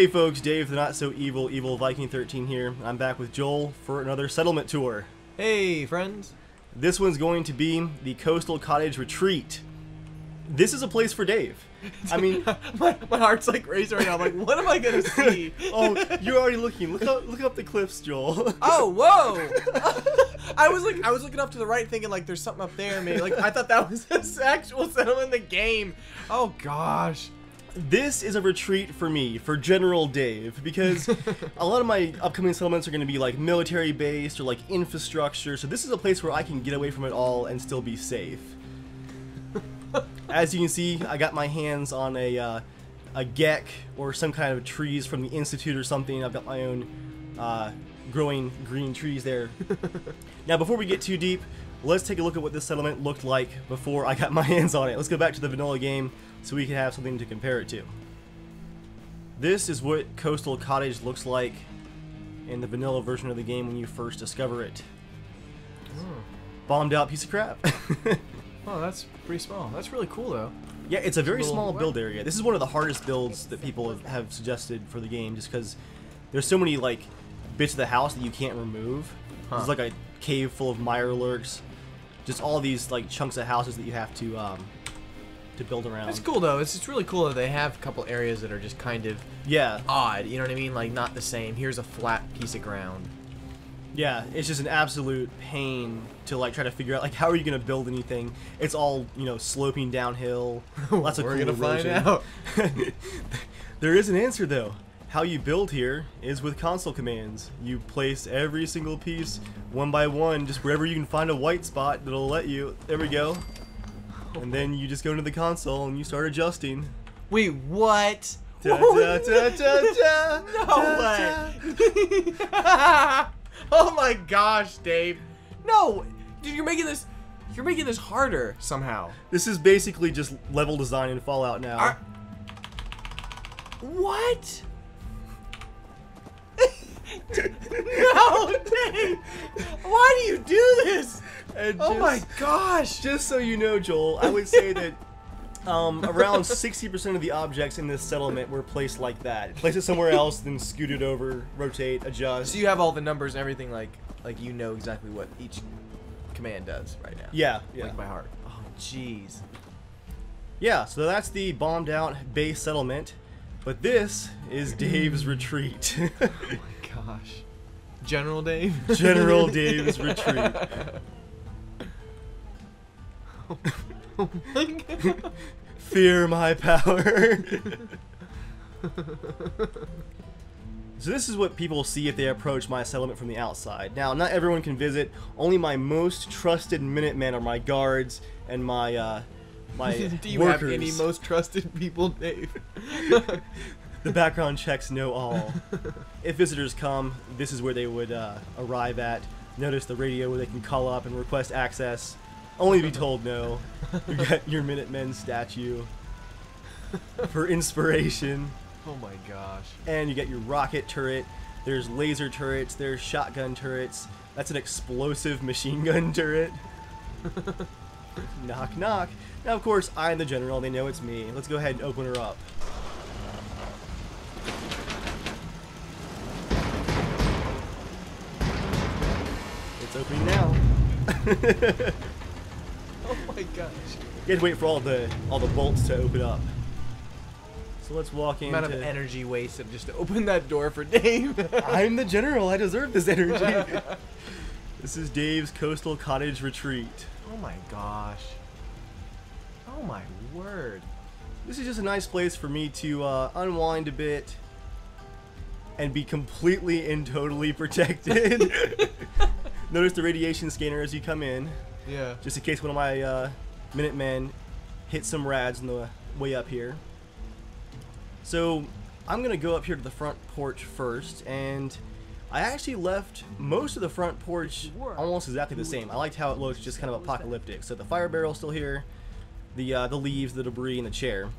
Hey folks, Dave the Not So Evil, Evil Viking 13 here. I'm back with Joel for another settlement tour. Hey, friends. This one's going to be the Coastal Cottage Retreat. This is a place for Dave. I mean, my, my heart's like racing right now. I'm like, what am I gonna see? oh, you're already looking. Look up, look up the cliffs, Joel. oh, whoa! I was like, I was looking up to the right, thinking like, there's something up there. Maybe like I thought that was this actual settlement in the game. Oh gosh. This is a retreat for me, for General Dave, because a lot of my upcoming settlements are going to be like military based or like infrastructure, so this is a place where I can get away from it all and still be safe. As you can see, I got my hands on a, uh, a GECK or some kind of trees from the Institute or something. I've got my own uh, growing green trees there. now, before we get too deep, let's take a look at what this settlement looked like before I got my hands on it. Let's go back to the vanilla game so we can have something to compare it to. This is what Coastal Cottage looks like in the vanilla version of the game when you first discover it. Bombed out piece of crap. oh, that's pretty small. That's really cool though. Yeah, it's a very Little small build area. This is one of the hardest builds that people have, have suggested for the game just because there's so many like bits of the house that you can't remove. Huh. There's like a cave full of Mirelurks. Just all these like chunks of houses that you have to um, to build around. It's cool though. It's, it's really cool that they have a couple areas that are just kind of Yeah, odd. You know what I mean? Like not the same. Here's a flat piece of ground. yeah. It's just an absolute pain to like try to figure out like how are you gonna build anything. It's all you know sloping downhill. Lots of We're cool gonna find out. there is an answer though. How you build here is with console commands. You place every single piece one by one, just wherever you can find a white spot that'll let you. There we go. And then you just go into the console and you start adjusting. Wait, what? Da, da, da, No way. oh my gosh, Dave. No, dude, you're making this. You're making this harder somehow. This is basically just level design in Fallout now. Are- What? No, Dave. Why do you do this? And Oh my gosh. Just so you know, Joel, I would say that um, around 60% of the objects in this settlement were placed like that. Place it somewhere else, then scoot it over, rotate, adjust. So you have all the numbers and everything, like like you know exactly what each command does right now. yeah, yeah. Like by heart. Oh, jeez. Yeah, so that's the bombed out base settlement. But this is Dave's retreat. Gosh. General Dave. General Dave's retreat. oh my God. Fear my power. so this is what people see if they approach my settlement from the outside. Now, not everyone can visit. Only my most trusted Minutemen are my guards and my uh, my Do you workers. have any most trusted people, Dave? The background checks know all. if visitors come, this is where they would uh, arrive at. Notice the radio where they can call up and request access. Only to be told no. You got your Minutemen statue for inspiration. oh my gosh. And you get your rocket turret. There's laser turrets. There's shotgun turrets. That's an explosive machine gun turret. knock, knock. Now, of course, I'm the general. They know it's me. Let's go ahead and open her up. It's opening now. Oh my gosh. You have to wait for all the all the bolts to open up. So let's walk into. amount of energy wasted just to open that door for Dave. I'm the general. I deserve this energy. this is Dave's coastal cottage retreat. oh my gosh. Oh my word. This is just a nice place for me to uh, unwind a bit and be completely and totally protected. Notice the radiation scanner as you come in, Yeah. just in case one of my uh, Minutemen hit some rads on the way up here. So I'm gonna go up here to the front porch first, and I actually left most of the front porch almost exactly the same. I liked how it looks, just kind of apocalyptic. So the fire barrel's still here, the uh, the leaves, the debris, and the chair.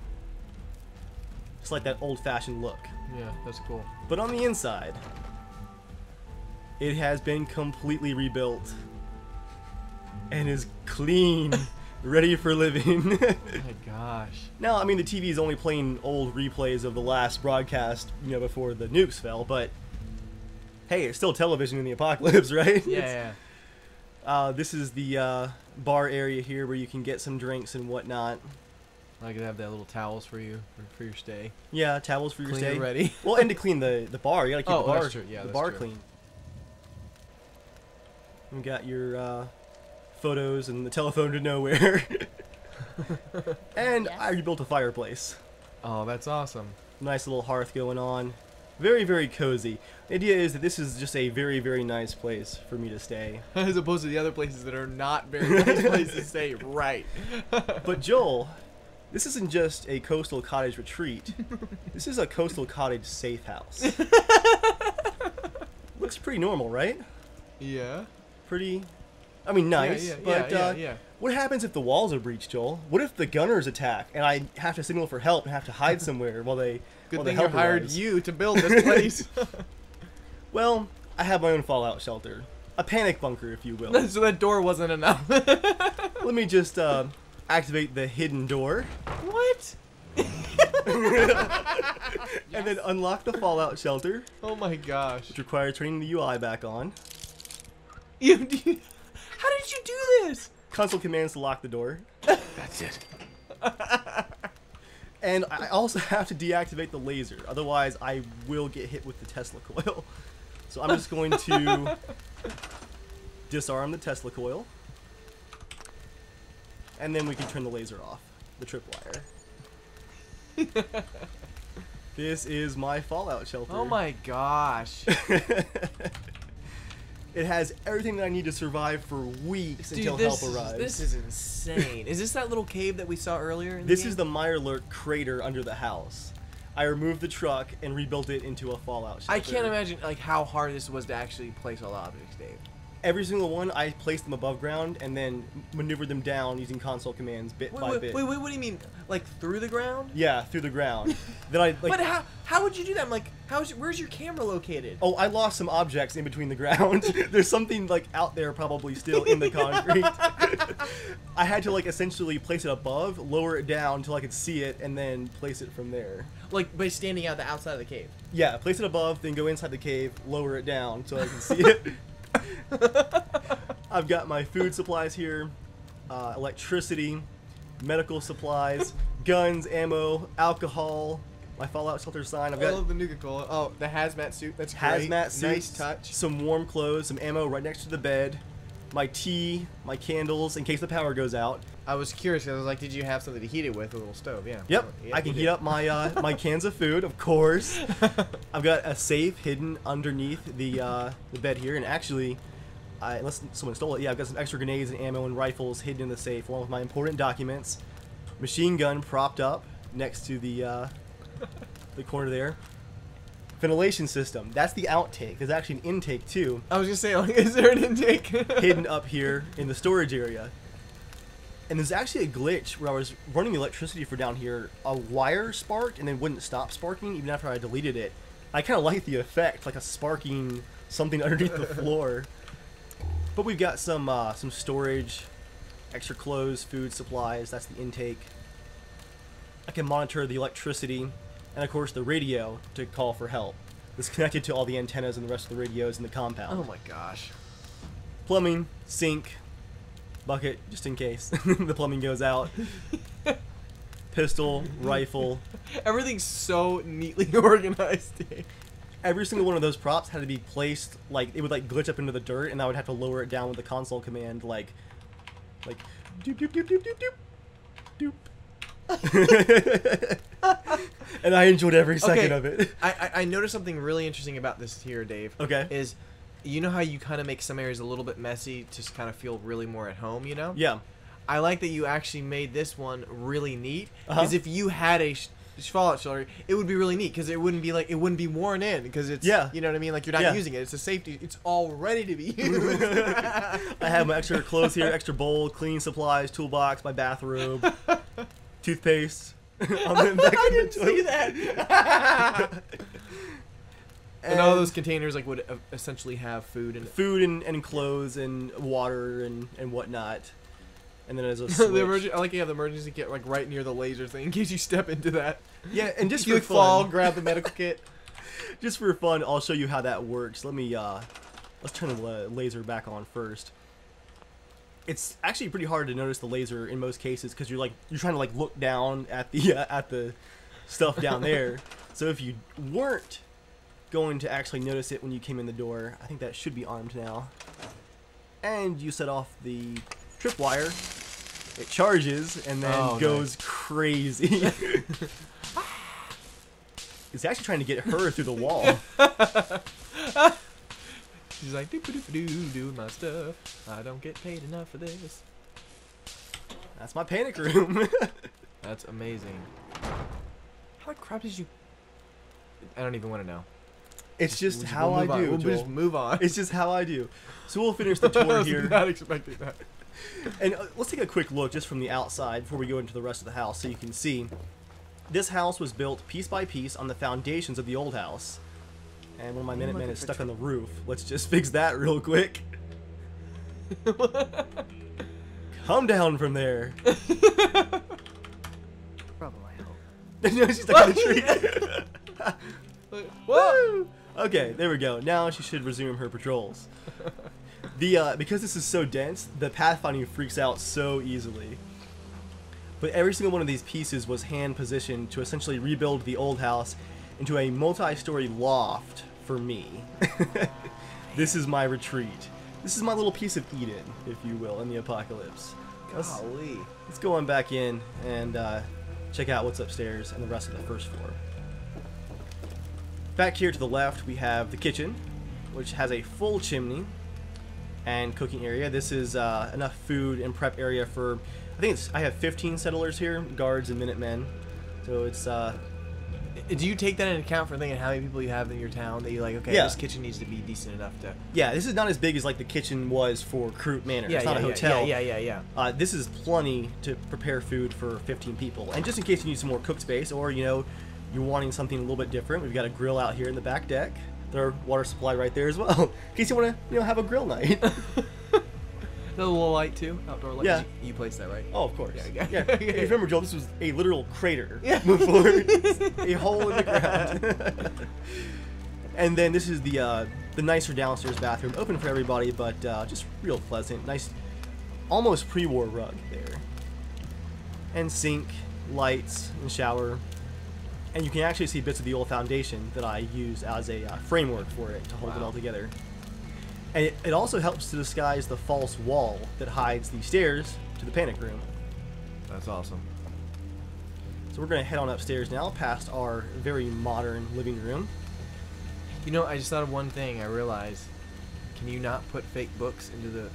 It's like that old-fashioned look. Yeah, that's cool. But on the inside, it has been completely rebuilt and is clean ready for living. Oh my gosh. now, I mean, the TV is only playing old replays of the last broadcast, you know, before the nukes fell, but hey, it's still television in the apocalypse, right? Yeah, yeah. Uh, this is the uh, bar area here where you can get some drinks and whatnot. I could have that little towels for you for, for your stay. Yeah, towels for your Clean stay. ready. Well, and to clean the, the bar, you gotta keep Oh, the bar, that's. Yeah, the bar true. clean. We got your uh, photos and the telephone to nowhere. and Yes. I rebuilt a fireplace. Oh, that's awesome. Nice little hearth going on. Very, very cozy. The idea is that this is just a very, very nice place for me to stay. As opposed to the other places that are not very nice places to stay. Right. But Joel, this isn't just a coastal cottage retreat. this is a coastal cottage safe house. Looks pretty normal, right? yeah. Pretty. I mean, nice. Yeah, yeah, but yeah, uh, yeah, what happens if the walls are breached, Joel? What if the gunners attack and I have to signal for help and have to hide somewhere while they Good while thing the hired arrives? you to build this place. Well, I have my own fallout shelter, a panic bunker, if you will. so that door wasn't enough. Let me just uh, activate the hidden door what? and then unlock the fallout shelter, Oh my gosh. which requires turning the UI back on. You, you, how did you do this? Console commands to lock the door. That's it. And I also have to deactivate the laser, otherwise I will get hit with the Tesla coil. So I'm just going to disarm the Tesla coil. And then we can turn the laser off, the tripwire. this is my Fallout shelter. Oh my gosh. It has everything that I need to survive for weeks Dude, until help is- arrives. this is insane. is this that little cave that we saw earlier? In This the is the Mirelurk crater under the house. I removed the truck and rebuilt it into a Fallout shelter. I can't imagine like how hard this was to actually place all the objects, Dave. Every single one, I placed them above ground and then maneuvered them down using console commands bit Wait, by wait, bit. wait, wait, what do you mean? Like through the ground? Yeah, through the ground. then I like. but how how would you do that? I'm like, how's where's your camera located? Oh, I lost some objects in between the ground. There's something like out there probably still in the concrete. I had to like essentially place it above, lower it down until I could see it, and then place it from there. Like by standing out the outside of the cave. Yeah, place it above, then go inside the cave, lower it down so I can see it. I've got my food supplies here, uh, electricity, medical supplies, guns, ammo, alcohol, my Fallout shelter sign. I've I got love the Nuka Cola. Oh, the hazmat suit. That's great. hazmat suits, Nice touch. some warm clothes, some ammo right next to the bed, my tea, my candles in case the power goes out. I was curious. I was like, did you have something to heat it with? A little stove, yeah. Yep, Yeah, I can heat did. up my uh, my cans of food, of course. I've got a safe hidden underneath the uh, the bed here, and actually, I, unless someone stole it, yeah, I've got some extra grenades and ammo and rifles hidden in the safe, along with my important documents. Machine gun propped up next to the uh, the corner there. Ventilation system. That's the outtake. There's actually an intake too, I was gonna say, like, is there an intake? hidden up here in the storage area. And there's actually a glitch where I was running electricity for down here. A wire sparked and then wouldn't stop sparking even after I deleted it. I kind of like the effect, like a sparking something underneath the floor. But we've got some uh, some storage, extra clothes, food, supplies. That's the intake. I can monitor the electricity, and of course the radio to call for help. It's connected to all the antennas and the rest of the radios in the compound oh my gosh. plumbing, sink, bucket, just in case the plumbing goes out. Pistol, rifle. Everything's so neatly organized. Every single one of those props had to be placed like it would like glitch up into the dirt, and I would have to lower it down with the console command like, like, doop doop doop doop doop doop, doop. and I enjoyed every second Okay. of it. I, I I noticed something really interesting about this here, Dave. Okay. Is you know how you kind of make some areas a little bit messy to kind of feel really more at home, you know? Yeah. I like that you actually made this one really neat. Uh-huh. Because if you had a Fallout shelter, it would be really neat because it wouldn't be like it wouldn't be worn in because it's Yeah. you know what I mean. Like you're not Yeah. using it. It's a safety. It's all ready to be used. I have my extra clothes here, extra bowl, cleaning supplies, toolbox, my bathrobe, toothpaste. on the back I didn't see that. and all those containers like would essentially have food and food and, and clothes and water and, and whatnot. and then there's a the switch. emergen- I like you have the emergency kit like right near the laser thing in case you step into that. Yeah, and just you for fall, fun, grab the medical kit. just for fun, I'll show you how that works. Let me uh, let's turn the laser back on first. It's actually pretty hard to notice the laser in most cases because you're like you're trying to like look down at the uh, at the stuff down there. so if you weren't going to actually notice it when you came in the door, I think that should be armed now. And you set off the tripwire. It charges and then Oh, goes crazy. It's actually trying to get her through the wall. She's like, doo doo doo doing my stuff. I don't get paid enough for this. That's my panic room. That's amazing. How the crap did you? I don't even want to know. it's just We'll- how we'll I on. do. We'll Joel. just move on. It's just how I do. So we'll finish the I tour was here, not expecting that. and uh, let's take a quick look just from the outside before we go into the rest of the house, so you can see. This house was built piece by piece on the foundations of the old house, and one of my Minutemen is stuck on the roof. Let's just fix that real quick. Come down from there. Trouble, I hope. no, she's stuck on the tree. Whoa! Okay, there we go. Now she should resume her patrols. The uh, because this is so dense, the pathfinding freaks out so easily. But every single one of these pieces was hand positioned to essentially rebuild the old house into a multi-story loft for me. this is my retreat. This is my little piece of Eden, if you will, in the apocalypse. Let's, Golly. let's go on back in and uh, check out what's upstairs and the rest of the first floor. Back here to the left, we have the kitchen, which has a full chimney and cooking area. This is uh, enough food and prep area for, I think it's, I have 15 settlers here, guards and Minutemen. So it's, uh, Do you take that into account for thinking how many people you have in your town that you're like, okay, Yeah. this kitchen needs to be decent enough to. yeah, this is not as big as like the kitchen was for Croup Manor. Yeah, it's not yeah, a hotel. Yeah, yeah, yeah, yeah. Uh, this is plenty to prepare food for 15 people. And just in case you need some more cook space or, you know, you're wanting something a little bit different, we've got a grill out here in the back deck. Their water supply right there as well. in case you want to, you know, have a grill night. The little light too, outdoor light. Yeah. You, you placed that right. oh, of course. Yeah, Yeah. yeah. If you remember, Joel, this was a literal crater Yeah. before a hole in the ground. and then this is the uh, the nicer downstairs bathroom, open for everybody, but uh, just real pleasant, nice, almost pre-war rug there, and sink, lights, and shower. And you can actually see bits of the old foundation that I used as a uh, framework for it to hold it all together. And it, it also helps to disguise the false wall that hides the stairs to the panic room. That's awesome. So we're going to head on upstairs now, past our very modern living room. You know, I just thought of one thing. I realized. Can you not put fake books into the?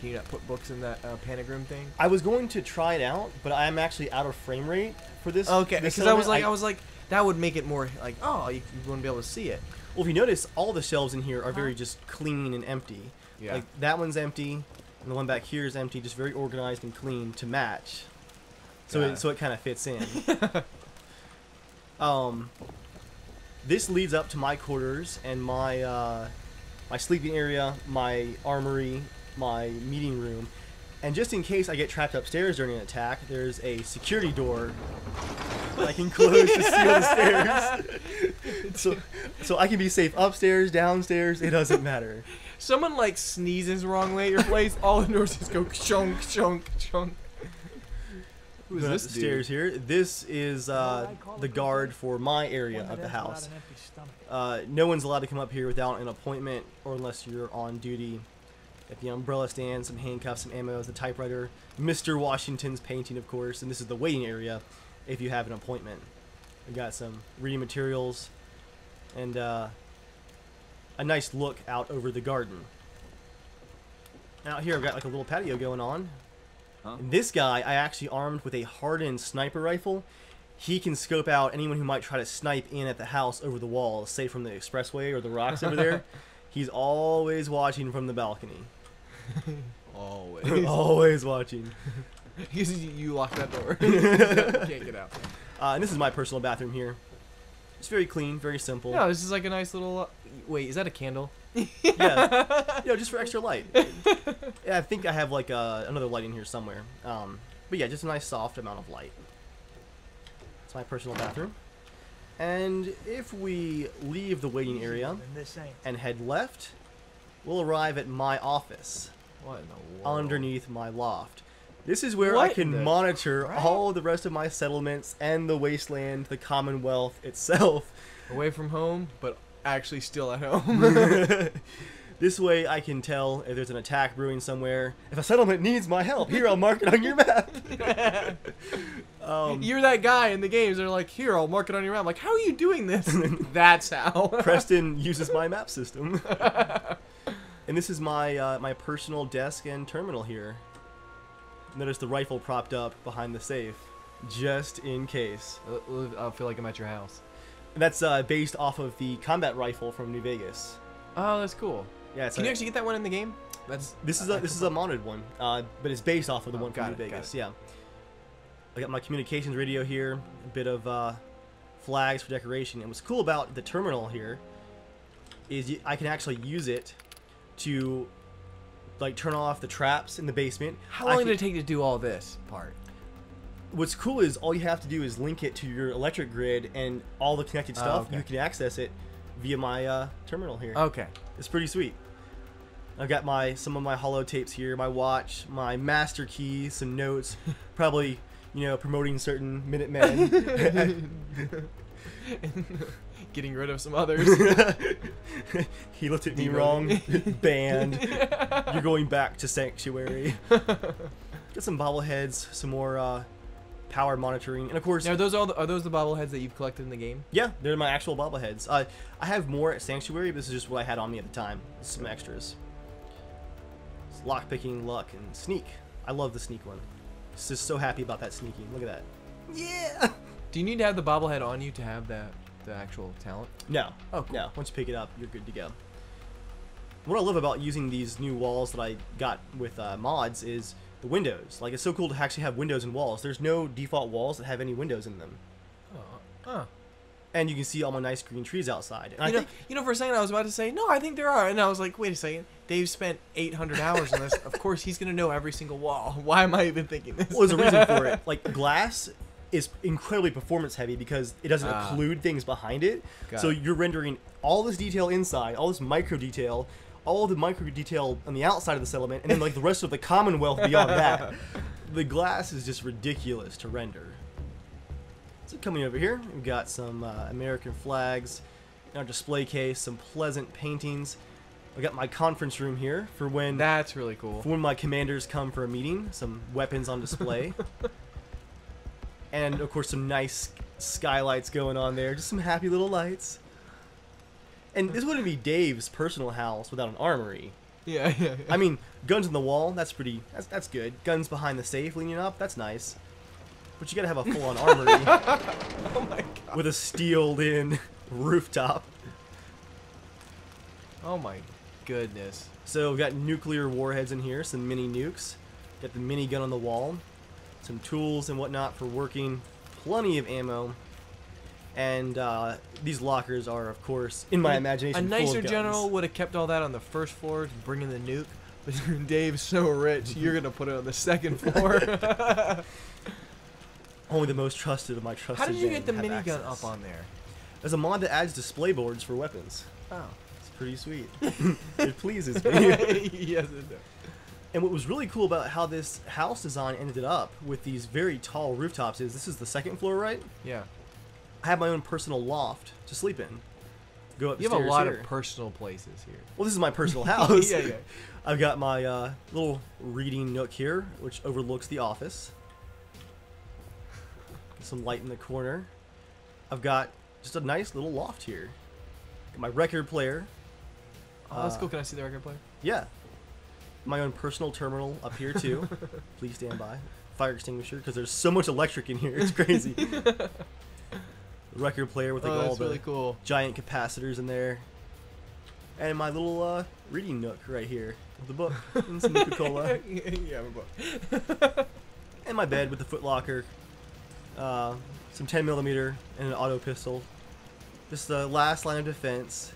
Can you not put books in that uh, panic room thing? I was going to try it out, but I am actually out of frame rate for this. Okay, this because I was settlement. like, I, was like, that would make it more like, oh, you, you wouldn't be able to see it. Well, if you notice, all the shelves in here are very just clean and empty. Yeah. Like that one's empty, and the one back here is empty, just very organized and clean to match. So Got it, it. so it kind of fits in. um, this leads up to my quarters and my uh, my sleeping area, my armory, my meeting room. And just in case I get trapped upstairs during an attack, there's a security door that I can close to seal the stairs. so, so I can be safe upstairs, downstairs. It doesn't matter. Someone like sneezes the wrong way at your place, all the doors just go chunk, chunk, chunk. Who's this the stairs here. This is uh, the guard for my area of the house. Uh, no one's allowed to come up here without an appointment or unless you're on duty. At the umbrella stand, some handcuffs, some ammo, the typewriter, Mr. Washington's painting, of course, and this is the waiting area if you have an appointment. We got some reading materials and uh, a nice look out over the garden. Out here, I've got like a little patio going on. Huh? This guy, I actually armed with a hardened sniper rifle. He can scope out anyone who might try to snipe in at the house over the wall, say from the expressway or the rocks over there. He's always watching from the balcony. Always. always watching. Because you, you locked that door. you can't get out. Uh, and this is my personal bathroom here. It's very clean, very simple. No, this is like a nice little. Uh, wait, is that a candle? yeah, you know, just for extra light. Yeah, I think I have like uh, another light in here somewhere. Um, but yeah, just a nice soft amount of light. It's my personal bathroom. And if we leave the waiting area And and head left, we'll arrive at my office What in the world? underneath my loft. This is where I can monitor crap? all the rest of my settlements and the wasteland, the Commonwealth itself. Away from home, but actually still at home. this way I can tell if there's an attack brewing somewhere. If a settlement needs my help, here I'll mark it on your map. um, You're that guy in the games. They're like, here, I'll mark it on your map. I'm like, how are you doing this? That's how. Preston uses my map system. and this is my uh, my personal desk and terminal here. Notice the rifle propped up behind the safe, just in case. I feel like I'm at your house. And that's uh, based off of the combat rifle from New Vegas. Oh, that's cool. Yeah, it's Can a- you actually get that one in the game? That's This is a this is a modded one, uh, but it's based off of the Oh, one from New it, Vegas. Yeah. I got my communications radio here, a bit of uh, flags for decoration. And what's cool about the terminal here is I can actually use it to like turn off the traps in the basement. How long can- did it take to do all this part? What's cool is all you have to do is link it to your electric grid and all the connected Oh, stuff. okay. You can access it via my uh, terminal here. Okay. It's pretty sweet. I've got my some of my holotapes here, my watch, my master key, some notes, probably you know promoting certain Minutemen. Getting rid of some others. he looked at me wrong. Banned. You're going back to sanctuary. Got some bobbleheads, some more uh, power monitoring, and of course, now, are those all the, are those the bobbleheads that you've collected in the game? yeah, they're my actual bobbleheads. Uh, I have more at sanctuary. But this is just what I had on me at the time. Some extras. It's lockpicking, luck, and sneak. I love the sneak one. Just so happy about that sneaking. Look at that. Yeah. Do you need to have the bobblehead on you to have that the actual talent? No. Oh, cool. No. Once you pick it up, you're good to go. What I love about using these new walls that I got with uh, mods is the windows. Like, it's so cool to actually have windows and walls. There's no default walls that have any windows in them. Oh. Huh. And you can see all my nice green trees outside. And I You know, think you know, for a second I was about to say no. I think there are, and I was like, wait a second. Dave spent 800 hours on this. of course, he's gonna know every single wall. Why am I even thinking this? well, there's a reason for it. Like, glass is incredibly performance heavy because it doesn't Ah. occlude things behind it. Got so it. you're rendering all this detail inside, all this micro detail, all the micro detail on the outside of the settlement, and then like the rest of the Commonwealth beyond that. The glass is just ridiculous to render. So coming over here, we've got some uh, American flags in our display case, some pleasant paintings. I got my conference room here for when That's really cool. for when my commanders come for a meeting, some weapons on display. and of course some nice skylights going on there, just some happy little lights. And this wouldn't be Dave's personal house without an armory. Yeah, yeah. yeah. I mean, guns on the wall, that's pretty that's that's good. Guns behind the safe leaning up, that's nice. But you gotta have a full on armory oh my god. with a steeled in rooftop. Oh my goodness. So we've got nuclear warheads in here, some mini nukes. Got the mini gun on the wall, some tools and whatnot for working. Plenty of ammo. And uh, these lockers are, of course, in my A- imagination, A nicer general would have kept all that on the first floor, to bring in the nuke. But Dave's so rich, you're gonna put it on the second floor. Only the most trusted of my trusted. How did you get the minigun up on there? There's a mod that adds display boards for weapons. Oh. It's pretty sweet. it pleases me. yes, it does. And what was really cool about how this house design ended up with these very tall rooftops is this is the second floor, right? Yeah. I have my own personal loft to sleep in. Go up. You have a lot here. of personal places here. Well, this is my personal house. Yeah, yeah. I've got my uh, little reading nook here, which overlooks the office. Some light in the corner. I've got just a nice little loft here. Got my record player. Oh, that's Uh, cool. Can I see the record player? Yeah. My own personal terminal up here too. Please stand by. Fire extinguisher because there's so much electric in here. It's crazy. record player with like oh, all the really cool. giant capacitors in there. And my little uh, reading nook right here with the book and some Coca-Cola. yeah, I'm about- and my bed with the footlocker, uh, some 10 millimeter and an auto pistol. Just the last line of defense,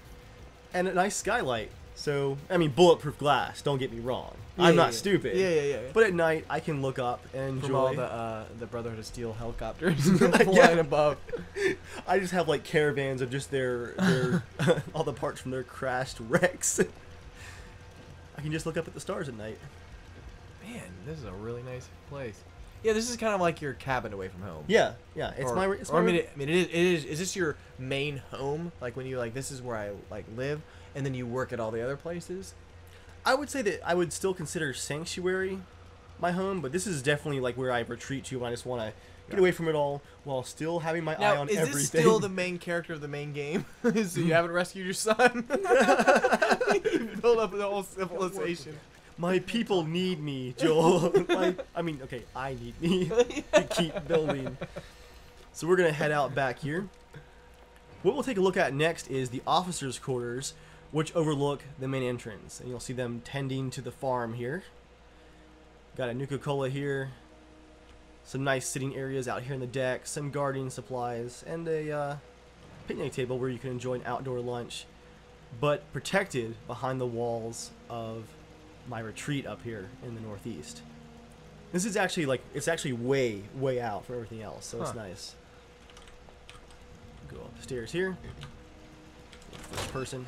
and a nice skylight. So I mean, bulletproof glass. Don't get me wrong. I'm Yeah, not yeah. stupid. Yeah, yeah, yeah. But at night, I can look up and From all the uh, the Brotherhood of Steel helicopters Yeah. flying above. I just have like caravans of just their their all the parts from their crashed wrecks. I can just look up at the stars at night. Man, this is a really nice place. Yeah, this is kind of like your cabin away from home. Yeah, yeah. It's or, my. It's or, my I mean, it, I mean, it is, it is. Is this your main home? Like when you like, this is where I like live, and then you work at all the other places. I would say that I would still consider Sanctuary my home, but this is definitely like where I retreat to when I just want to get away from it all while still having my eye Now, on is everything. this still the main character of the main game? so you haven't rescued your son? you build up the whole civilization. my people need me, Joel. like, I mean, okay, I need me to keep building. So we're gonna head out back here. What we'll take a look at next is the officers' quarters, which overlook the main entrance, and you'll see them tending to the farm here. Got a Nuka Cola here. Some nice sitting areas out here in the deck, some gardening supplies, and a uh, picnic table where you can enjoy an outdoor lunch, but protected behind the walls of my retreat up here in the northeast. This is actually like it's actually way way out from everything else, so it's nice. Go up the stairs here. First person.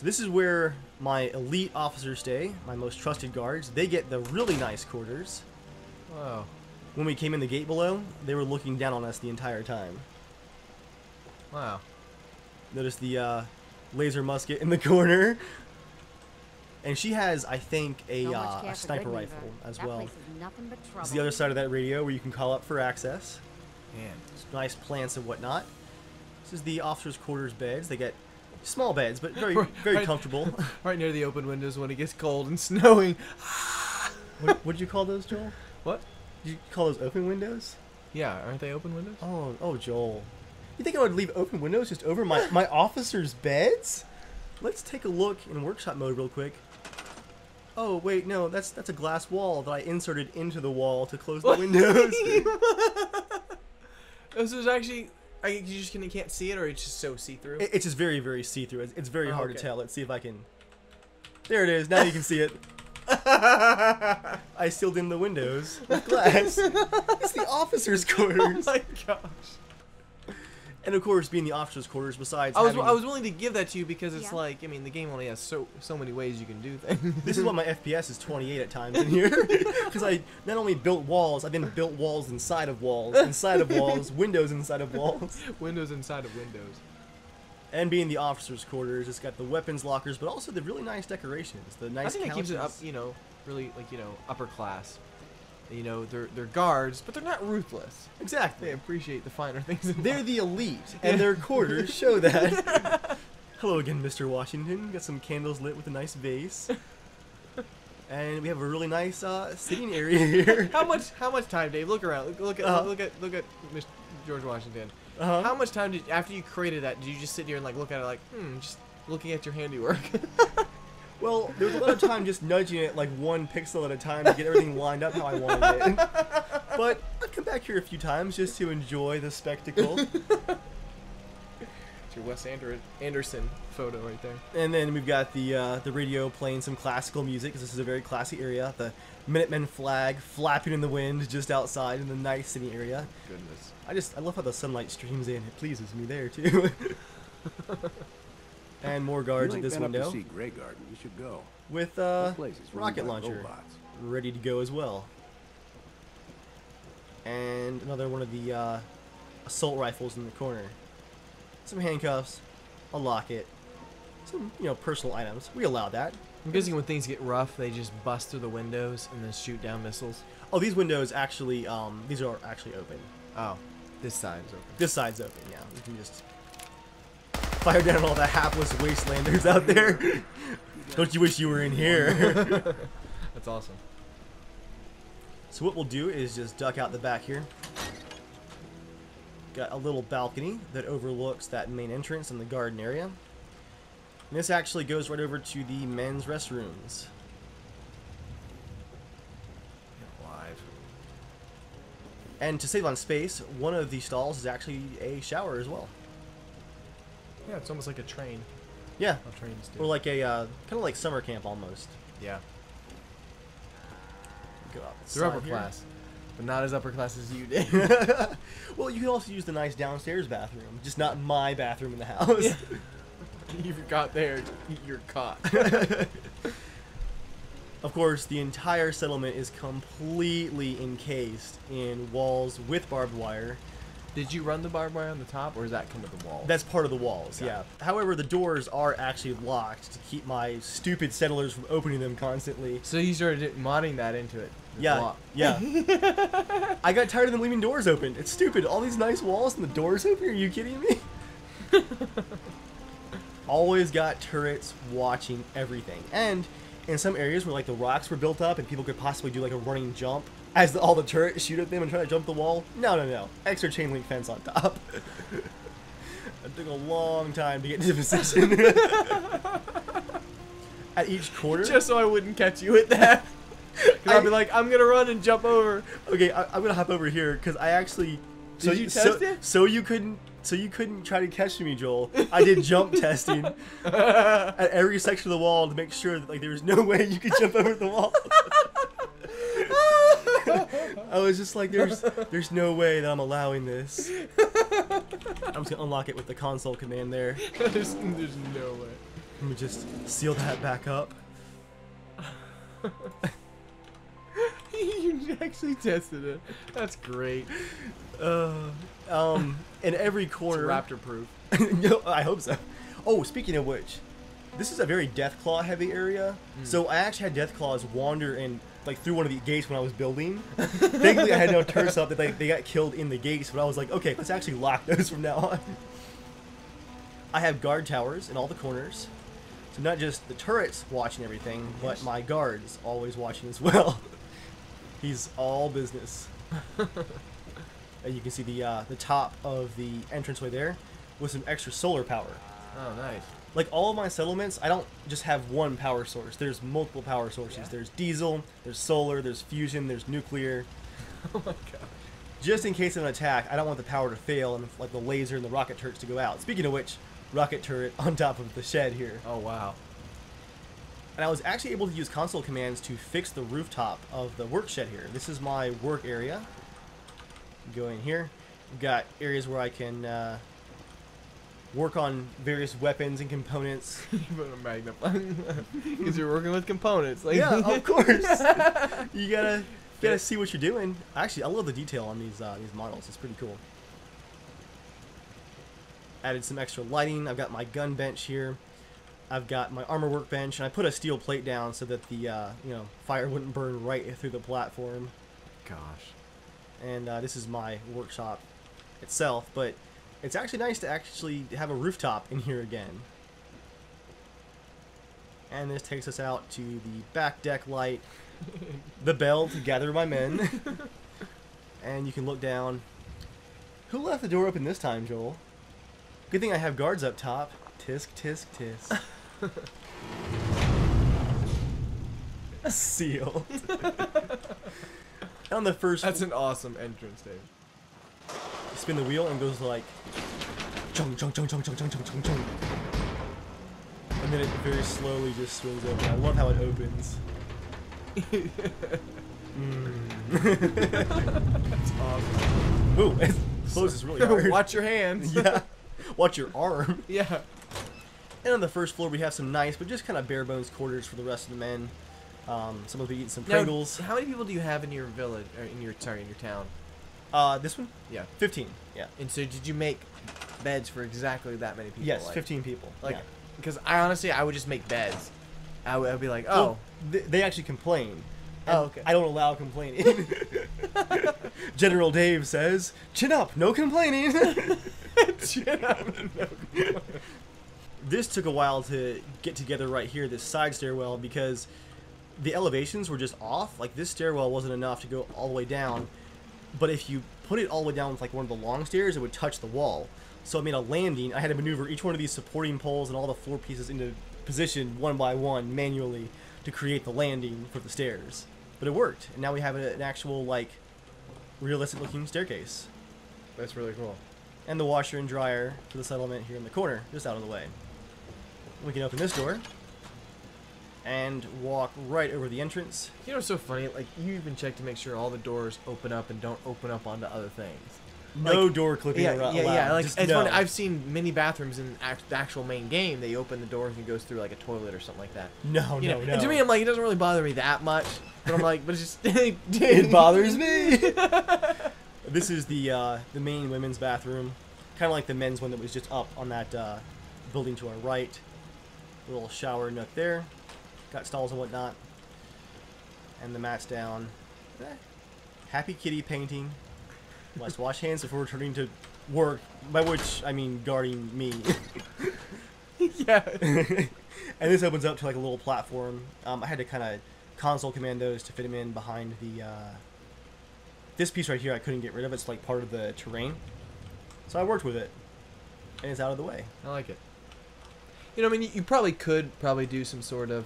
So this is where my elite officers stay, my most trusted guards. They get the really nice quarters. Wow. When we came in the gate below, they were looking down on us the entire time. Wow. Notice the uh, laser musket in the corner. And she has, I think, a, So uh, a sniper rifle but as that well. place is nothing but trouble. This is the other side of that radio where you can call up for access. Man. Some nice plants and whatnot. This is the officers' quarters beds. They get small beds, but very very right- comfortable. Right near the open windows when it gets cold and snowing. what would you call those, Joel? What? Did you call those open windows? Yeah, aren't they open windows? Oh, oh, Joel. You think I would leave open windows just over my, my officers' beds? Let's take a look in workshop mode real quick. Oh, wait, no, that's that's a glass wall that I inserted into the wall to close the windows. This is actually. I, you just can, can't see it, or it's just so see through. It- it's just very, very see-through. It's, it's very Oh, hard to tell. Let's see if I can... There it is. Now you can see it. I sealed in the windows with glass. it's the officers' oh quarters. my gosh! And of course, being the officers' quarters, besides I was having- I was willing to give that to you because it's Yeah. like I mean the game only has so so many ways you can do things. This is why my FPS is 28 at times in here. Because I not only built walls, I then built walls inside of walls, inside of walls, windows inside of walls. windows inside of windows. And being the officers' quarters, it's got the weapons lockers, but also the really nice decorations. The nice I think it keeps it up, you know, really like you know upper class. You know they're they're guards, but they're not ruthless. Exactly. They appreciate the finer things. In They're life. the elite, and their quarters show that. Hello again, Mr. Washington. Got some candles lit with a nice vase. And we have a really nice uh, sitting area here. How much how much time, Dave? Look around. Look, look at Uh-huh. look at look at Mr. George Washington. Uh-huh. How much time did after you created that? Did you just sit here and like look at it like hmm, just looking at your handiwork? Well, there was a lot of time just nudging it like one pixel at a time to get everything lined up how I wanted it. But I'd come back here a few times just to enjoy the spectacle. it's your Wes Ander- Anderson photo right there. And then we've got the uh, the radio playing some classical music because this is a very classy area. The Minutemen flag flapping in the wind just outside in the nice city area. Goodness. I just I love how the sunlight streams in. It pleases me there too. and more guards at this window to see Greygarden. You should go. with uh, That place is run rocket launcher robots. ready to go as well. And another one of the uh, assault rifles in the corner. Some handcuffs, a locket, some you know personal items. We allow that. I'm guessing when things get rough, they just bust through the windows and then shoot down missiles. Oh, these windows actually, um, these are actually open. Oh, this side's open. This side's open, yeah. You can just fire down all the hapless wastelanders out there. Don't you wish you were in here? That's awesome. so what we'll do is just duck out the back here. Got a little balcony that overlooks that main entrance and the garden area. And this actually goes right over to the men's restrooms. Live. And to save on space, one of the stalls is actually a shower as well. Yeah, it's almost like a train. Yeah, How trains do. or like a uh, kind of like summer camp almost. yeah. Go up. They're upper here. class, but not as upper class as you did. well, you can also use the nice downstairs bathroom, just not my bathroom in the house. Yeah. you got there, you're caught. Of course, the entire settlement is completely encased in walls with barbed wire. Did you run the barbed wire on the top, or does that come with the wall? That's part of the walls, Got yeah. However, the doors are actually locked to keep my stupid settlers from opening them constantly. so you started modding that into it. Yeah, block. yeah. I got tired of them leaving doors open. It's stupid. All these nice walls and the doors open. Are you kidding me? Always got turrets watching everything. And in some areas where like the rocks were built up and people could possibly do like a running jump as all the turrets shoot at them and try to jump the wall. No, no, no. Extra chain link fence on top. it took a long time to get into position. at each corner. Just so I wouldn't catch you at that. Because I'd be like, I'm gonna run and jump over. Okay, I, I'm gonna hop over here because I actually. So Did you so, it? So you couldn't. So you couldn't try to catch me, Joel. I did jump testing at every section of the wall to make sure that like there was no way you could jump over the wall. I was just like, there's there's no way that I'm allowing this. I'm just gonna unlock it with the console command there. there's, there's no way. Let me just seal that back up. you actually tested it. That's great. Uh, um, in every corner. raptor proof. no, I hope so. Oh, speaking of which, this is a very Deathclaw heavy area. So I actually had Deathclaws wander in like through one of the gates when I was building. Thankfully, I had no turrets up that they, they got killed in the gates. But I was like, okay, let's actually lock those from now on. I have guard towers in all the corners. So not just the turrets watching everything, but my guards always watching as well. He's all business. and you can see the uh, the top of the entranceway there with some extra solar power. Oh, nice. Like all of my settlements, I don't just have one power source. There's multiple power sources. Yeah. There's diesel, there's solar, there's fusion, there's nuclear. Oh my god. Just in case of an attack, I don't want the power to fail and like the laser and the rocket turrets to go out. Speaking of which, rocket turret on top of the shed here. Oh wow. And I was actually able to use console commands to fix the rooftop of the work shed here. This is my work area. Go in here. We've got areas where I can uh, work on various weapons and components. you put a magnifying because you're working with components. Like yeah, of course. you gotta gotta see what you're doing. Actually, I love the detail on these uh, these models. It's pretty cool. Added some extra lighting. I've got my gun bench here. I've got my armor workbench, and I put a steel plate down so that the uh, you know fire wouldn't burn right through the platform. Gosh. And uh, this is my workshop itself, but it's actually nice to actually have a rooftop in here again. And this takes us out to the back deck light, the bell to gather my men, and you can look down. Who left the door open this time, Joel? Good thing I have guards up top. Tisk, tisk, tisk. Sealed. on the first That's an awesome entrance, Dave. Spin the wheel and goes like chung chung chung chung chung chung chung chung chung. And then it very slowly just swings open. I love how it opens. That's awesome. Ooh, it closes really hard. Watch your hands. yeah. Watch your arm. Yeah. And on the first floor we have some nice but just kind of bare bones quarters for the rest of the men. Um, someone will be eating some Now, Pringles. how many people do you have in your village or in your sorry in your town? Uh, this one? Yeah. 15. Yeah. And so did you make beds for exactly that many people? yes, like, 15 people. Like, yeah. because I honestly I would just make beds. I would, I'd be like, oh, Well, th- they actually complain. Oh, okay. I don't allow complaining. General Dave says, chin up, no complaining. "Chin up, no complaining." this took a while to get together right here, this side stairwell, because the elevations were just off. Like this stairwell wasn't enough to go all the way down, but if you put it all the way down with like one of the long stairs, it would touch the wall. So I made a landing. I had to maneuver each one of these supporting poles and all the floor pieces into position one by one manually to create the landing for the stairs. But it worked, and now we have an actual like realistic looking staircase that's really cool. and the washer and dryer for the settlement here in the corner, just out of the way. we can open this door and walk right over the entrance. You know what's so funny? Like you even check to make sure all the doors open up and don't open up onto other things. No Like- door clipping Yeah, ar- yeah, allowed. yeah. Like Just it's no. funny. I've seen many bathrooms in act- the actual main game. They open the doors and it goes through like a toilet or something like that. no, You no, know? no. And to me, I'm like, it doesn't really bother me that much. But I'm like, but it's just it bothers me. this is the uh, the main women's bathroom, kind of like the men's one that was just up on that uh, building to our right. Little shower nook there, got stalls and whatnot, and the mats down. Happy Kitty painting. Must wash hands before returning to work. By which I mean guarding me. yeah. and this opens up to like a little platform. Um, I had to kind of console command those to fit them in behind the. Uh, this piece right here, I couldn't get rid of. It's like part of the terrain, so I worked with it, and it's out of the way. I like it. You know, I mean, you probably could probably do some sort of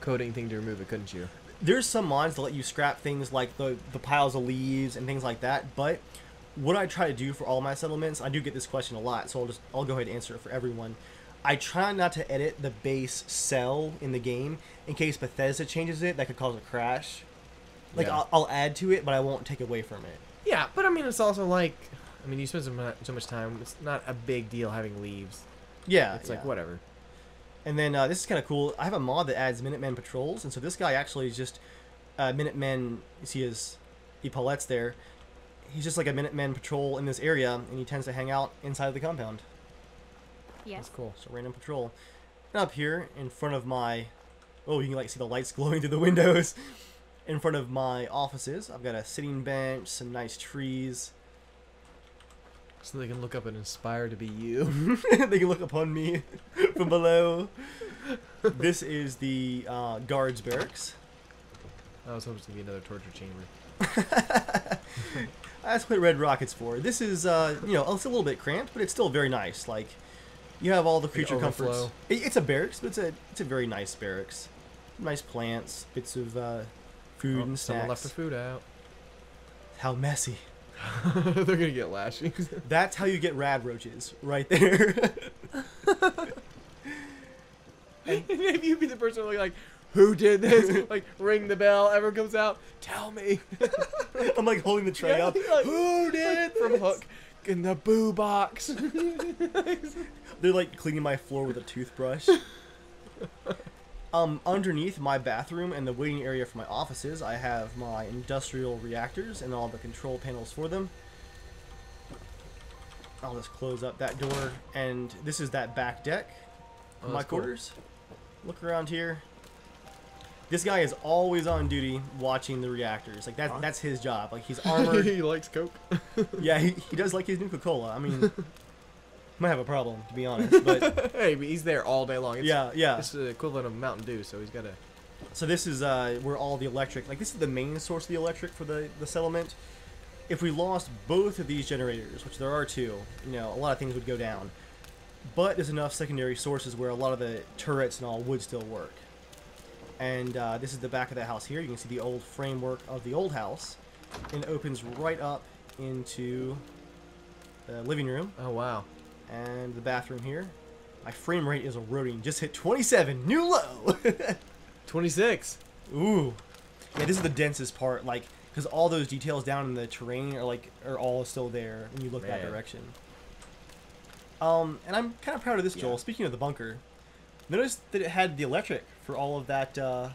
coding thing to remove it, couldn't you? There's some mods that let you scrap things like the the piles of leaves and things like that, but what I try to do for all my settlements, I do get this question a lot, so I'll just I'll go ahead and answer it for everyone. I try not to edit the base cell in the game in case Bethesda changes it. That could cause a crash. Like Yeah. I'll, I'll add to it, but I won't take away from it. Yeah, but I mean, it's also like, I mean, you spend so much, time. It's not a big deal having leaves. Yeah, It's like whatever. And then uh, this is kind of cool. I have a mod that adds Minutemen patrols, and so this guy actually is just uh, Minutemen. You see his epaulettes there. He's just like a Minutemen patrol in this area, and he tends to hang out inside the compound. Yes. That's cool. So random patrol. And up here in front of my, oh, you can like see the lights glowing through the windows. In front of my offices, I've got a sitting bench, some nice trees. So they can look up and inspire to be you. they can look upon me from below. this is the uh, guards barracks. I was hoping gonna be another torture chamber. That's what Red Rocket's for. This is, uh, you know, it's a little bit cramped, but it's still very nice. Like, you have all the creature comforts. It, it's a barracks, but it's a it's a very nice barracks. Nice plants, bits of uh, food Oh, and someone left the food out. How messy. They're gonna get lashings. That's how you get rad roaches, right there. and maybe you'd be the person like, like, who did this? like, ring the bell. Everyone comes out. Tell me. I'm like holding the tray Yeah, up. like- Who did from? Hook in the boo box. They're like cleaning my floor with a toothbrush. Um, underneath my bathroom and the waiting area for my offices, I have my industrial reactors and all the control panels for them. I'll just close up that door, and this is that back deck Oh, my that's cool. quarters. Look around here. This guy is always on duty watching the reactors. Like that, that's his job. Like he's armored. he likes Coke. yeah, he, he does like his Nuka Cola. I mean, might have a problem to be honest, but hey, he's there all day long. It's, yeah, yeah. It's the equivalent of Mountain Dew, so he's got to. So this is uh, where all the electric, like this is the main source of the electric for the, the settlement. If we lost both of these generators, which there are two, you know, a lot of things would go down. But there's enough secondary sources where a lot of the turrets and all would still work. And uh, this is the back of the house here. You can see the old framework of the old house. And it opens right up into the living room Oh wow. And the bathroom here. My frame rate is eroding. Just hit 27, new low. Twenty six. Ooh. Yeah, this is the densest part, like, because all those details down in the terrain are like are all still there when you look that direction. Um, and I'm kind of proud of this, Joel. Yeah. Speaking of the bunker, notice that it had the electric for all of that uh,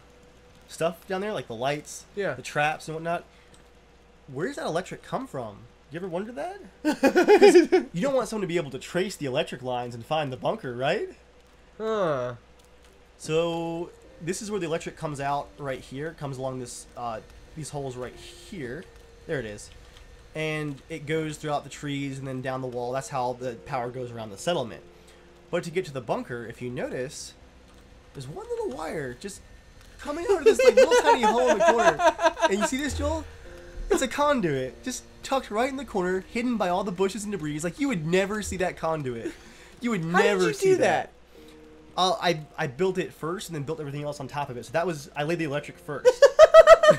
stuff down there, like the lights, Yeah. the traps and whatnot. Where does that electric come from? You ever wonder that? you don't want someone to be able to trace the electric lines and find the bunker, right? Huh. So this is where the electric comes out right here. Comes along this uh, these holes right here. There it is. And it goes throughout the trees and then down the wall. That's how the power goes around the settlement. But to get to the bunker, if you notice, there's one little wire just coming out of this like little tiny hole in the corner. And you see this, Joel? It's a conduit, just tucked right in the corner, hidden by all the bushes and debris. Like you would never see that conduit. You would How never did you see do that. that? Uh, I I built it first and then built everything else on top of it. So that was I laid the electric first.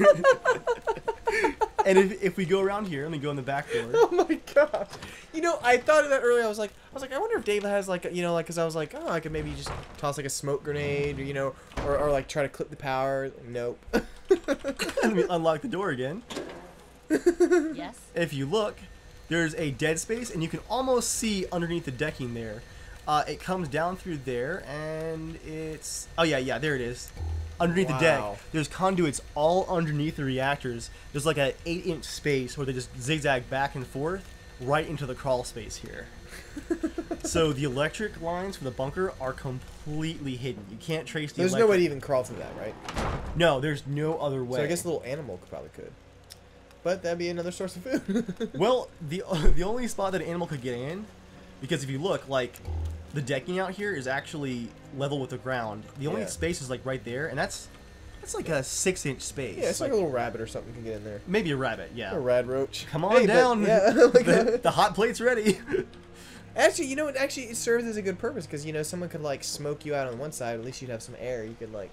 and if, if we go around here, let me go in the back door. Oh my gosh! You know, I thought of that earlier. I was like, I was like, I wonder if Dave has like, a- you know, like, cause I was like, oh, I could maybe just toss like a smoke grenade, or you know, or, or like try to clip the power. Nope. let me unlock the door again. Yes. If you look, there's a dead space, and you can almost see underneath the decking there. Uh, it comes down through there, and it's oh yeah, yeah, there it is. Underneath the deck, there's conduits all underneath the reactors. There's like an eight-inch space where they just zigzag back and forth right into the crawl space here. so the electric lines for the bunker are completely hidden. You can't trace the. There's no way to even crawl through that, right? No, there's no other way. So I guess a little animal could probably could. But that'd be another source of food. Well, the the only spot that an animal could get in, because if you look, like the decking out here is actually level with the ground. The only Yeah. space is like right there, and that's that's like a six inch space. yeah, it's like, a little rabbit or something can get in there. maybe a rabbit. Yeah. A Yeah. rad roach. Come on Hey, but- down. yeah. like, the, the hot plate's ready. Actually, you know, it actually it serves as a good purpose because you know someone could like smoke you out on one side. At least you'd have some air. You could like.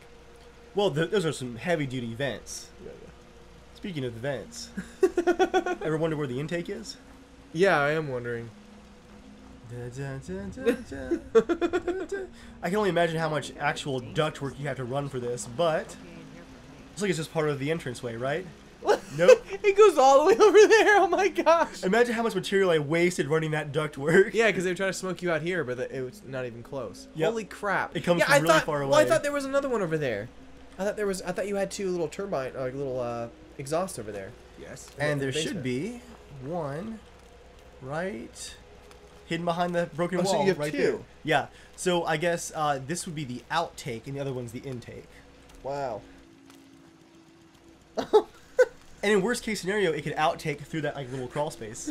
well, th- those are some heavy duty vents. Speaking of the vents, ever wonder where the intake is? Yeah, I am wondering. I can only imagine how much actual ductwork you have to run for this, but looks like it's just part of the entranceway, right? Nope. it goes all the way over there. Oh my gosh. Imagine how much material I wasted running that ductwork. Yeah, because they were trying to smoke you out here, but it was not even close. Yep. Holy crap! It comes yeah, from I really thought, far Well, I thought there was another one over there. I thought there was. I thought you had two little turbine, like little uh, exhaust over there. Yes. And in the there should be one right hidden behind the broken Oh, so wall you have right two. there. Yeah. So I guess uh, this would be the outtake and the other one's the intake. Wow. And in worst case scenario, it could outtake through that like little crawl space.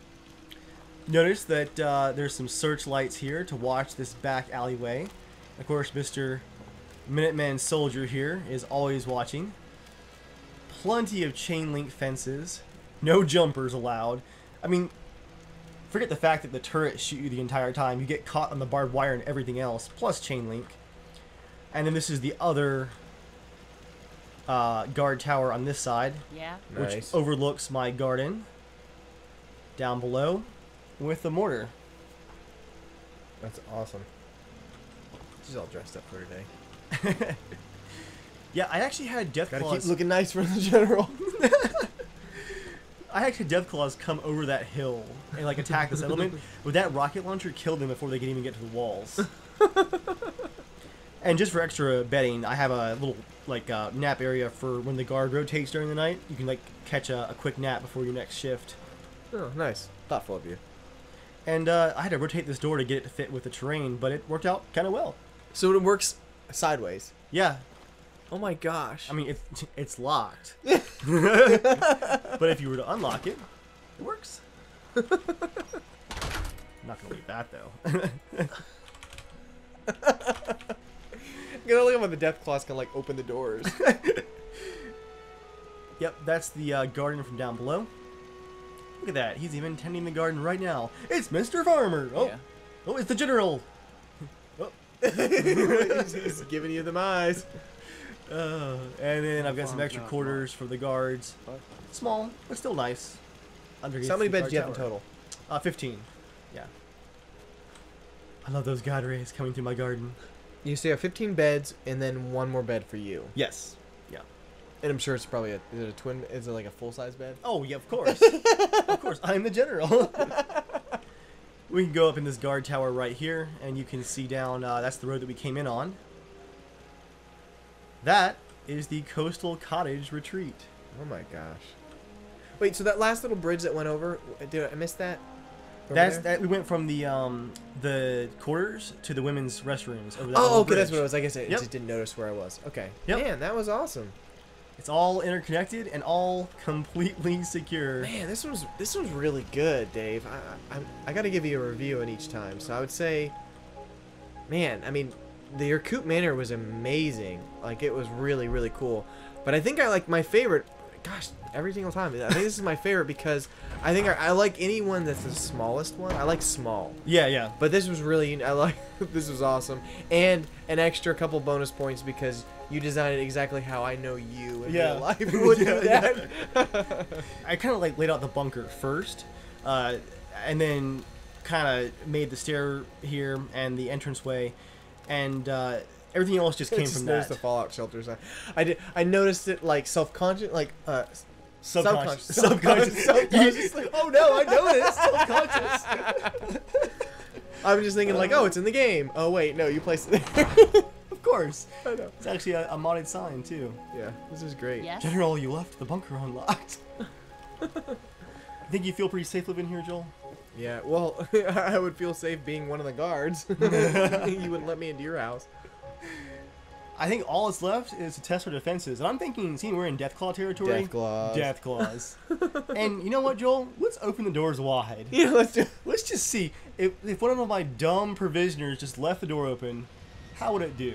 Notice that uh, there's some searchlights here to watch this back alleyway. Of course, Mr. Minuteman Soldier here is always watching. Plenty of chain link fences. No jumpers allowed. I mean, forget the fact that the turrets shoot you the entire time. You get caught on the barbed wire and everything else, plus chain link. And then this is the other uh, guard tower on this side, Yeah. which Nice. overlooks my garden down below with the mortar. That's awesome. She's all dressed up for today. Yeah, I actually had Death Gotta Claws. keep looking nice for the general. I actually had Deathclaws come over that hill and like attack the settlement. With that rocket launcher, killed them before they could even get to the walls. and just for extra betting, I have a little like uh, nap area for when the guard rotates during the night. You can like catch a, a quick nap before your next shift. oh, nice. Thoughtful of you. And uh, I had to rotate this door to get it to fit with the terrain, but it worked out kind of well. So it works sideways. Yeah, Oh my gosh. I mean it's it's locked, but if you were to unlock it, it works. I'm not gonna leave that though. You gotta look at when the Deathclaws can like open the doors. Yep, that's the uh, garden from down below. Look at that. He's even tending the garden right now. It's Mr. Farmer. Oh, Yeah. oh, it's the general. Oh, he's, he's giving you the eyes. Uh, and then I've got some extra quarters for the guards. Small, but still nice. Underneath So how many beds do you have in total? Uh, 15. Yeah. I love those god rays coming through my garden. You say you have 15 beds and then one more bed for you. Yes. Yeah. And I'm sure it's probably a is it a twin is it like a full size bed? Oh, yeah, of course. of course, I'm the general. we can go up in this guard tower right here, and you can see down, uh, that's the road that we came in on. That is the Coastal Cottage Retreat. Oh my gosh. Wait, so that last little bridge that went over, did I miss that? Over That's there? that. We went from the um the quarters to the women's restrooms Oh, okay, that's what it was. I guess I Yep. just didn't notice where I was. Okay. Yep. Man, that was awesome. It's all interconnected and all completely secure. Man, this one's this one's really good, Dave. I I, I got to give you a review in each time. So I would say, man, I mean, the your Croup Manor was amazing. Like it was really really cool. But I think I like my favorite. Gosh, every single time. I think this is my favorite because I think I, I like anyone that's the smallest one. I like small. Yeah, yeah. But this was really I like this was awesome and an extra couple bonus points because You designed it exactly how I know you in Yeah. real life would do Yeah, that. I kind of like laid out the bunker first, uh, and then kind of made the stair here and the entranceway, and uh, everything else just I came just from noticed that. the Fallout shelters. I, I did. I noticed it like self-conscious, like uh, Subconscious. subconscious, Subconscious. subconscious. like, oh no, I noticed this. Subconscious. I was just thinking like, oh, it's in the game. Oh wait, no, you placed it there. Of course. I know. It's actually a, a modded sign too. Yeah, this is great. Yes. General, you left the bunker unlocked. I think you feel pretty safe living here, Joel? Yeah, well, I would feel safe being one of the guards. you wouldn't let me into your house. I think all that's left is to test our defenses, and I'm thinking, seeing we're in Deathclaw territory. Deathclaws. And you know what, Joel? Let's open the doors wide. Yeah, let's do. Let's just see if if one of my dumb provisioners just left the door open, how would it do?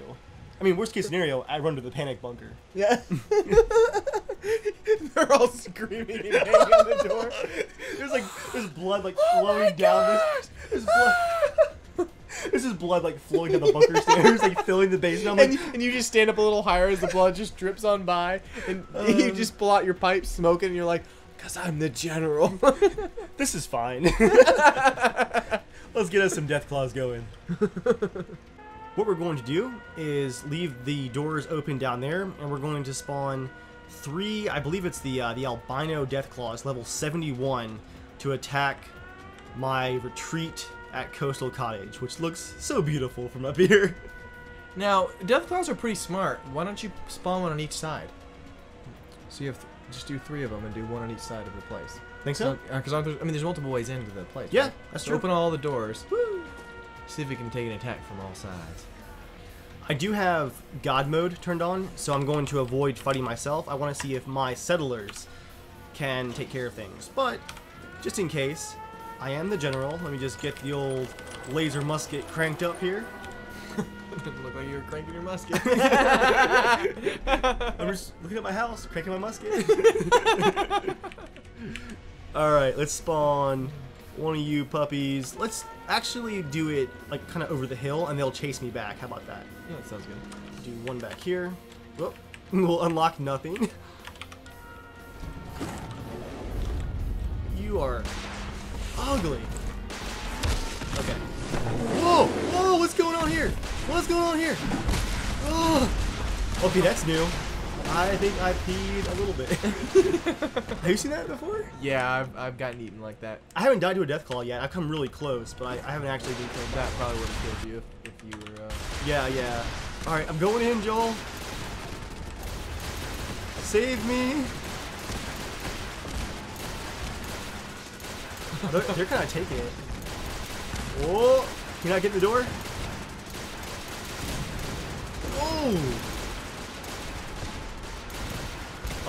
I mean, worst case scenario, I run to the panic bunker. Yeah. They're all screaming and banging on the door. There's like there's blood like flowing down this. There's blood. There's just blood like flowing down the bunker stairs, like filling the basement. I'm And, like, and you just stand up a little higher as the blood just drips on by, and you Um. just pull out your pipe, smoking, and you're like, "Cause I'm the general." this is fine. Let's get us some Deathclaws going. what we're going to do is leave the doors open down there, and we're going to spawn three. I believe it's the uh, the albino Deathclaws, level 71, to attack my retreat at Coastal Cottage, which looks so beautiful from up here. now, Deathclaws are pretty smart. Why don't you spawn one on each side? So you have th- just do three of them and do one on each side of the place. Think so? Because I mean, there's multiple ways into the place. Yeah, right? that's So true. Open all the doors. See if we can take an attack from all sides. I do have God mode turned on, so I'm going to avoid fighting myself. I want to see if my settlers can take care of things. But, just in case, I am the general. Let me just get the old laser musket cranked up here. Didn't look like you were cranking your musket. I'm just looking at my house, cranking my musket. Alright, let's spawn one of you puppies. Let's actually do it like kind of over the hill and they'll chase me back. How about that? yeah, that sounds good. Do one back here. Whoop. We'll unlock nothing. You are ugly. Okay. Whoa! Whoa! What's going on here? What's going on here? Oh. Okay, that's new. I think I peed a little bit. Have you seen that before? Yeah, I've, I've gotten eaten like that. I haven't died to a Deathclaw yet. I've come really close, but I, I haven't actually been killed. That probably would have killed you if, if you were. Uh... Yeah, yeah. All right, I'm going in, Joel. Save me. Oh, they're they're kind of taking it. Whoa! Can I get in the door?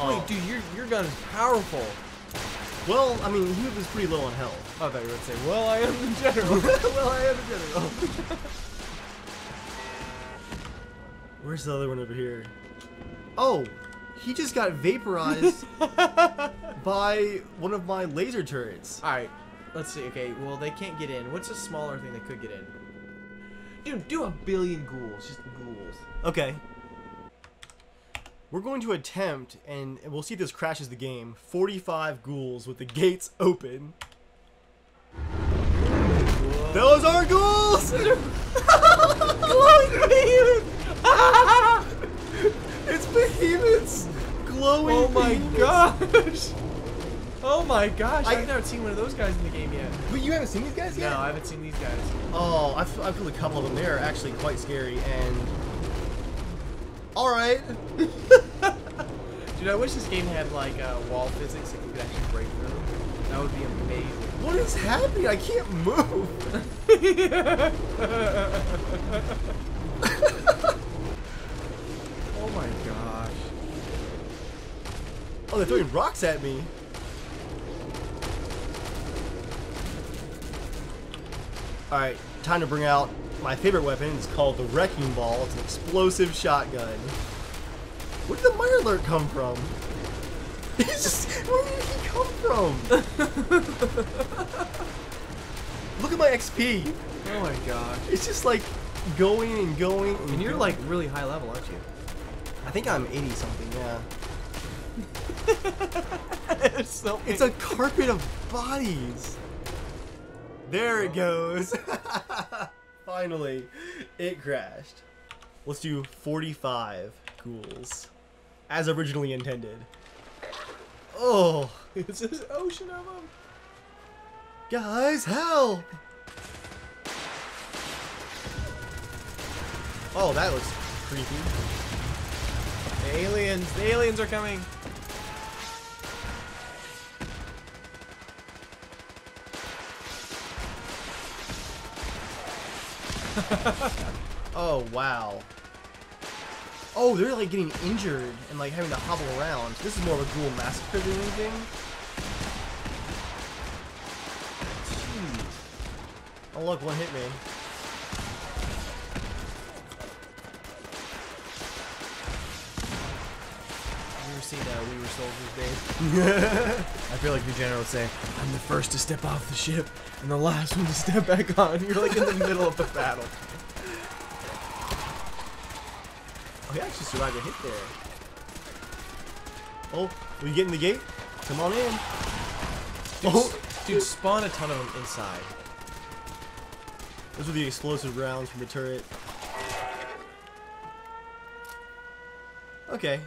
Whoa! Oh. Wait, dude, your your gun is powerful. Well, I mean, he was pretty low on health. I thought you were gonna say, "Well, I am the general." well, I am a general. Where's the other one over here? Oh, he just got vaporized by one of my laser turrets. All right, let's see. Okay, well, they can't get in. What's a smaller thing that could get in? Dude, do a billion ghouls, just ghouls. Okay. We're going to attempt, and we'll see if this crashes the game, 45 ghouls with the gates open. Those are ghouls! Glowing behemoth! it's behemoths! Glowing Oh my behemoths. gosh! Oh my gosh! I- I've never seen one of those guys in the game yet. But you haven't seen these guys yet? No, I haven't seen these guys. Oh, I've, I've killed a couple of them. They're actually quite scary, and... Alright. Dude, I wish this game had like uh, wall physics that you could actually break through. That would be amazing. What is happening? I can't move. Oh my gosh. Oh, they're throwing rocks at me. Alright, time to bring out my favorite weapon. It's called the Wrecking Ball. It's an explosive shotgun. Where did the mine alert come from? He's just, where did he come from? Look at my XP. Oh my gosh. It's just like going and going. And And you're going. like really high level, aren't you? I think I'm 80 something, yeah. so It's a carpet of bodies. There it goes. Finally, it crashed. Let's do 45 ghouls. As originally intended. Oh, it's this ocean of them. guys, help! Oh, that looks creepy. The aliens, the aliens are coming. Oh, wow. Oh, they're like getting injured and like having to hobble around. This is more of a ghoul massacre than anything. Jeez. Oh look, one hit me. You ever seen uh, We Were Soldiers, Dave? I feel like the general would say, I'm the first to step off the ship and the last one to step back on. You're like in the middle of the battle. Oh, he actually survived a hit there. Oh, will you get in the gate? Come on in. Dude, Oh, dude, spawn a ton of them inside. those are the explosive rounds from the turret. Okay,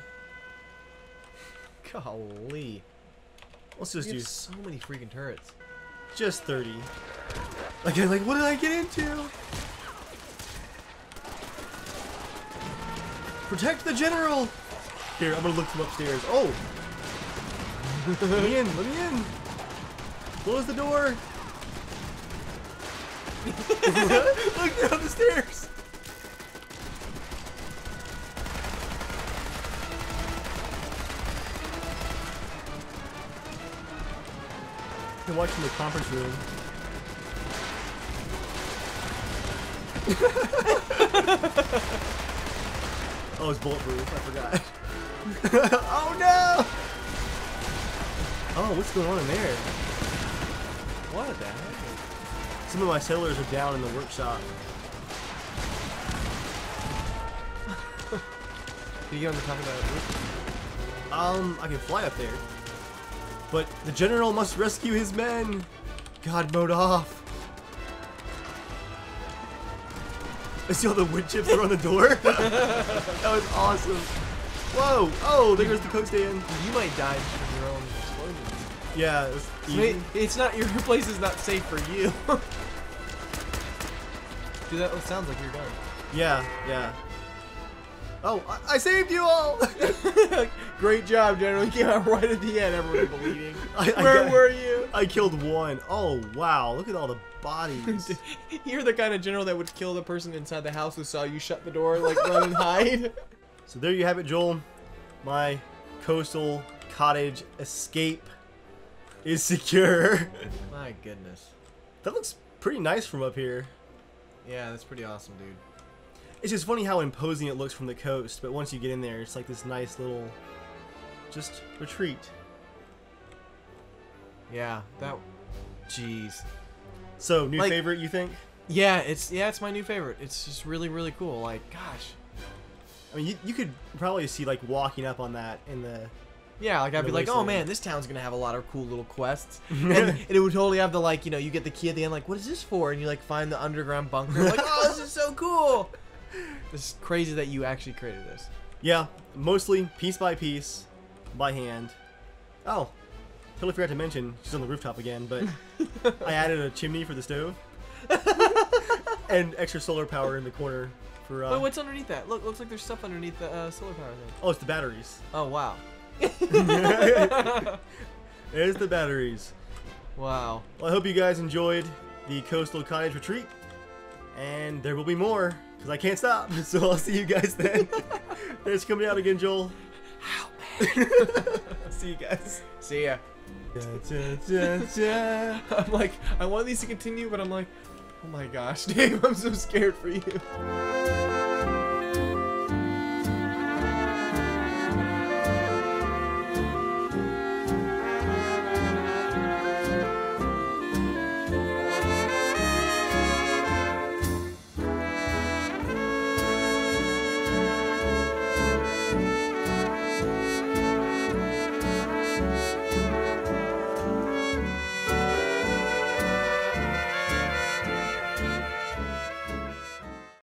Golly. let's just do so many freaking turrets. just 30. Like, like, what did I get into? Protect the general! Here, I'm gonna look from upstairs. Oh! let me in, let me in! Close the door! look down the stairs! Can watch from the conference room. oh, it's bulletproof. I forgot. oh no! Oh, what's going on in there? What the heck? Some of my sailors are down in the workshop. Can you get on the top of that roof? Um, I can fly up there. But the general must rescue his men. God mode off. I see all the wood chips are on the door. that was awesome. Whoa! Oh, there goes the coke stand. You might die from your own explosions. Yeah, it's mean, it's not your, your place is not safe for you. Dude, that sounds like you're done. Yeah, yeah. Oh, I, I saved you all. Great job, General. You came out right at the end. Everyone bleeding. I- I Where got- were you? I killed one. Oh wow! Look at all the bodies. You're the kind of general that would kill the person inside the house who saw you shut the door, like run and hide. So there you have it, Joel. My coastal cottage escape is secure. My goodness. that looks pretty nice from up here. Yeah, that's pretty awesome, dude. It's just funny how imposing it looks from the coast, but once you get in there, it's like this nice little, just retreat. Yeah, that. Jeez. So, new Like- favorite, you think? Yeah, it's yeah, it's my new favorite. It's just really, really cool. Like, gosh. I mean, you, you could probably see like walking up on that in the. Yeah, like I'd be like, oh man, this town's gonna have a lot of cool little quests, and, and it would totally have the like, you know, you get the key at the end, like, what is this for? And you like find the underground bunker, like, oh, this is so cool. This is crazy that you actually created this. Yeah, mostly piece by piece, by hand. Oh, totally forgot to mention she's on the rooftop again, but I added a chimney for the stove and extra solar power in the corner for. Uh, Wait, what's underneath that? Look, looks like there's stuff underneath the uh, solar power thing. Oh, it's the batteries. Oh wow. There's the batteries. Wow. Well, I hope you guys enjoyed the coastal cottage retreat, and there will be more because I can't stop. So I'll see you guys then. There's coming out again, Joel. see you guys. See ya. I'm like, I want these to continue, but I'm like, oh my gosh, Dave, I'm so scared for you.